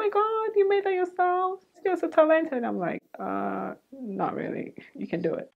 my God, you made that yourself. You're so talented. I'm like, uh, not really. You can do it.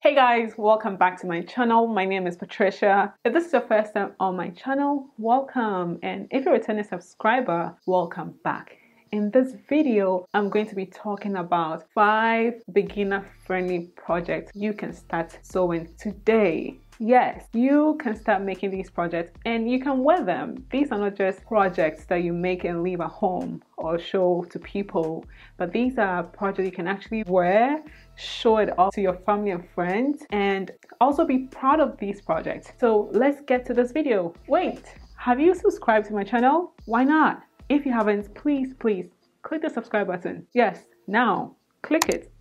Hey guys, welcome back to my channel. My name is Patricia. If this is your first time on my channel, welcome. And if you're a returning subscriber, welcome back. In this video, I'm going to be talking about five beginner-friendly projects you can start sewing today. Yes, you can start making these projects and you can wear them. These are not just projects that you make and leave at home or show to people, but these are projects you can actually wear, show it off to your family and friends, and also be proud of these projects. So let's get to this video. Wait, have you subscribed to my channel? Why not? If you haven't, please, please click the subscribe button. Yes, now click it.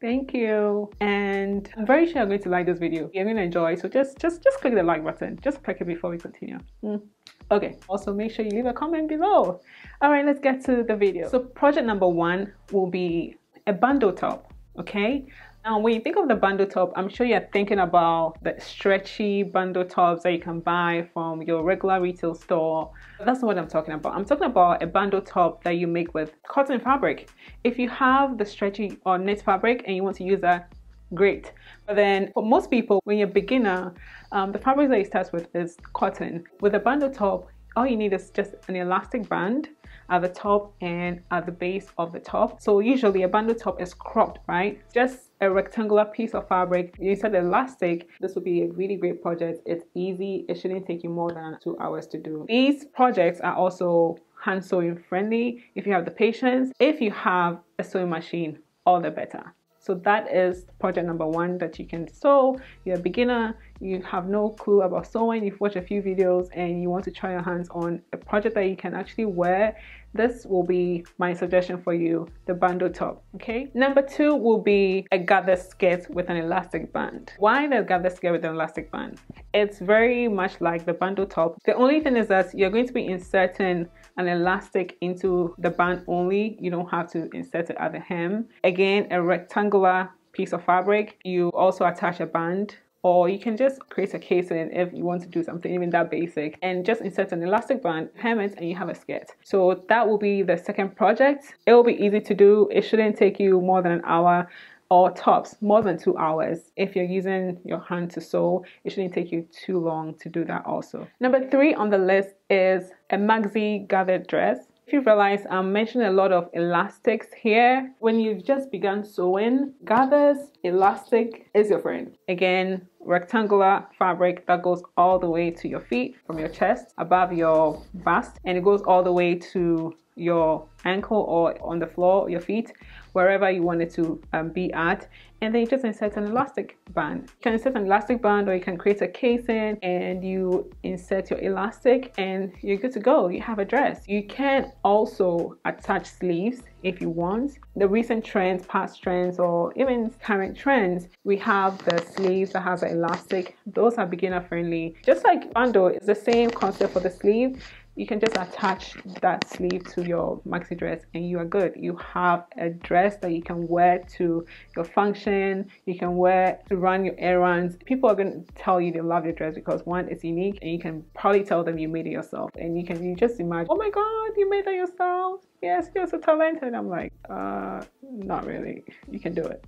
Thank you. And I'm very sure you're going to like this video. You're going to enjoy. So just, just, just click the like button. Just click it before we continue. Mm. Okay. Also, make sure you leave a comment below. All right, let's get to the video. So project number one will be a bandeau top. Okay. Now, when you think of the bandeau top, I'm sure you're thinking about the stretchy bandeau tops that you can buy from your regular retail store. That's not what I'm talking about. I'm talking about a bandeau top that you make with cotton fabric. If you have the stretchy or knit fabric and you want to use that, great. But then for most people, when you're a beginner, um, the fabric that you start with is cotton. With a bandeau top, all you need is just an elastic band at the top and at the base of the top. So usually a bandeau top is cropped, right? Just a rectangular piece of fabric. You insert elastic. This would be a really great project. It's easy. It shouldn't take you more than two hours to do. These projects are also hand sewing friendly if you have the patience. If you have a sewing machine, all the better. So that is project number one that you can sew. You're a beginner, you have no clue about sewing, you've watched a few videos and you want to try your hands on a project that you can actually wear this will be my suggestion for you, the bandeau top, okay? Number two will be a gathered skirt with an elastic band. Why the gathered skirt with an elastic band? It's very much like the bandeau top. The only thing is that you're going to be inserting an elastic into the band only. You don't have to insert it at the hem. Again, a rectangular piece of fabric. You also attach a band or you can just create a casing if you want to do something even that basic and just insert an elastic band, hem it, and you have a skirt. So that will be the second project. It will be easy to do. It shouldn't take you more than an hour or tops more than two hours. If you're using your hand to sew, it shouldn't take you too long to do that also. Number three on the list is a maxi gathered dress. If you realize I'm mentioning a lot of elastics here, when you've just begun sewing, gathers, elastic is your friend. Again, rectangular fabric that goes all the way to your feet from your chest above your bust and it goes all the way to your ankle or on the floor, your feet, wherever you want it to um, be at. And then you just insert an elastic band. You can insert an elastic band or you can create a casing and you insert your elastic and you're good to go. You have a dress. You can also attach sleeves if you want. The recent trends, past trends, or even current trends, we have the sleeves that have an elastic. Those are beginner friendly. Just like bandeau, it's the same concept for the sleeve you can just attach that sleeve to your maxi dress and you are good. You have a dress that you can wear to your function, you can wear to run your errands. People are going to tell you they love your dress because one, it's unique and you can probably tell them you made it yourself. And you can you just imagine, oh my God, you made that yourself. Yes, you're so talented. I'm like, uh, not really. You can do it.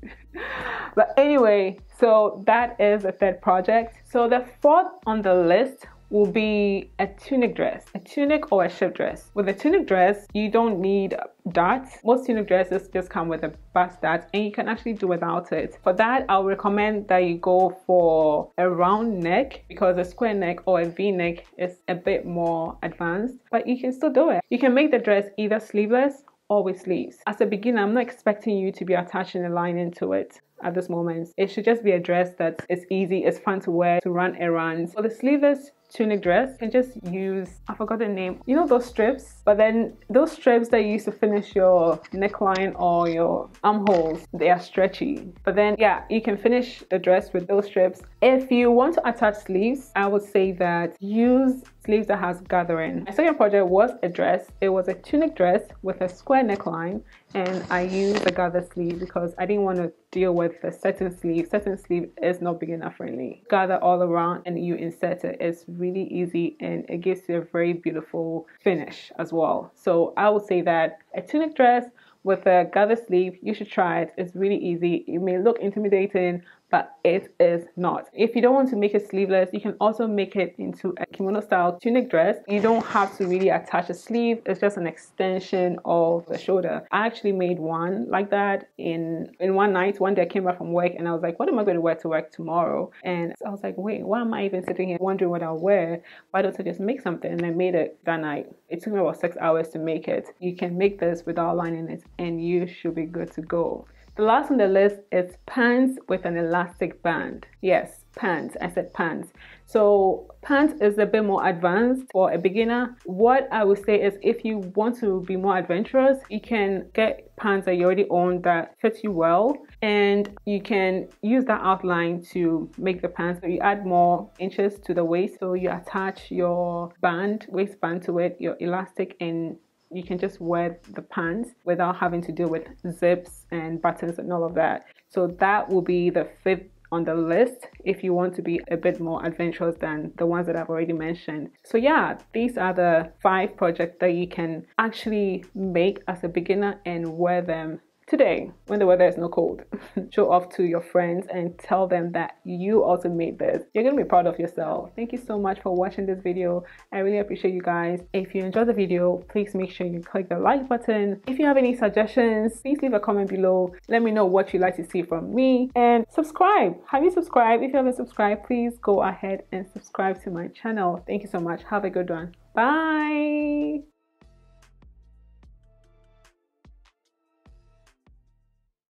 but anyway, so that is the third project. So the fourth on the list will be a tunic dress, a tunic or a shift dress. With a tunic dress, you don't need darts. Most tunic dresses just come with a bust dart and you can actually do without it. For that, I'll recommend that you go for a round neck because a square neck or a V-neck is a bit more advanced, but you can still do it. You can make the dress either sleeveless or with sleeves. As a beginner, I'm not expecting you to be attaching a lining to it at this moment. It should just be a dress that is easy, it's fun to wear, to run errands. For the sleeveless tunic dress, and just use, I forgot the name, you know those strips? But then those strips that you use to finish your neckline or your armholes, they are stretchy. But then yeah, you can finish the dress with those strips. If you want to attach sleeves, I would say that use sleeves that has gathering. My second project was a dress. It was a tunic dress with a square neckline and I used a gather sleeve because I didn't want to deal with the set-in sleeve. Set-in sleeve is not beginner friendly. Gather all around and you insert it. It's really easy and it gives you a very beautiful finish as well. So I would say that a tunic dress with a gather sleeve, you should try it. It's really easy. It may look intimidating, but it is not. If you don't want to make it sleeveless, you can also make it into a kimono style tunic dress. You don't have to really attach a sleeve. It's just an extension of the shoulder. I actually made one like that in in one night. One day I came back from work and I was like, what am I going to wear to work tomorrow? And I was like, wait, why am I even sitting here wondering what I'll wear? Why don't I just make something? And I made it that night. It took me about six hours to make it. You can make this without lining it and you should be good to go. The last on the list is pants with an elastic band. Yes, pants. I said pants. So pants is a bit more advanced for a beginner. What I would say is if you want to be more adventurous, you can get pants that you already own that fit you well and you can use that outline to make the pants. So you add more inches to the waist. So you attach your band, waistband to it, your elastic and you can just wear the pants without having to deal with zips and buttons and all of that. So that will be the fifth on the list if you want to be a bit more adventurous than the ones that I've already mentioned. So yeah, these are the five projects that you can actually make as a beginner and wear them Today, when the weather is not cold, show off to your friends and tell them that you also made this. You're gonna be proud of yourself. Thank you so much for watching this video. I really appreciate you guys. If you enjoyed the video, please make sure you click the like button. If you have any suggestions, please leave a comment below. Let me know what you'd like to see from me and subscribe. Have you subscribed? If you haven't subscribed, please go ahead and subscribe to my channel. Thank you so much. Have a good one. Bye.